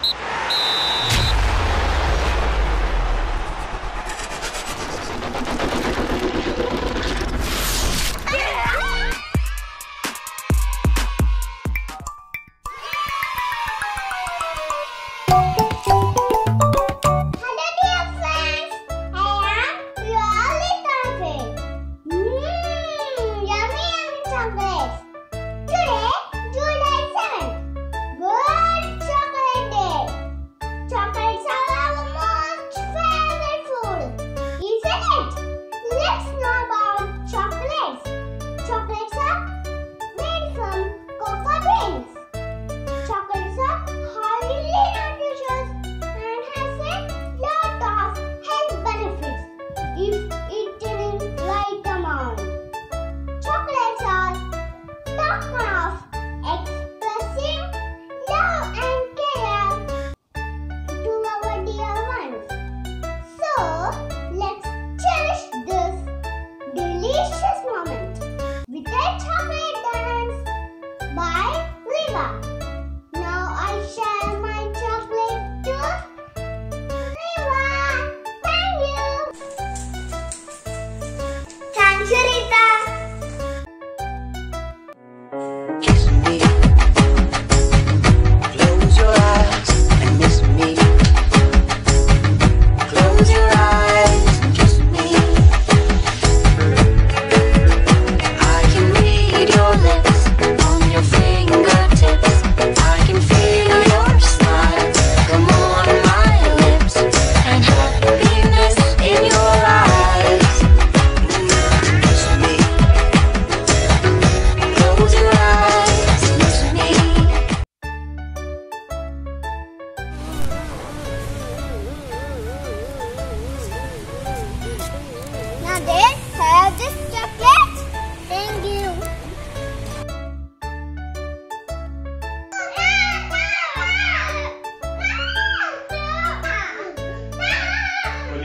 you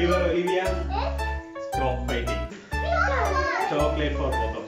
river Olivia? Stop fighting. Chocolate for both of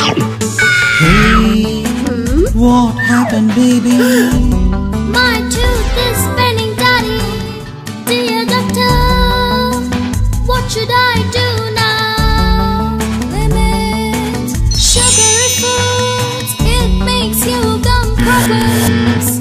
Hey, what happened, baby? My tooth is spinning, Daddy. Dear doctor, what should I do now? Limit sugary foods. It makes you gum problems.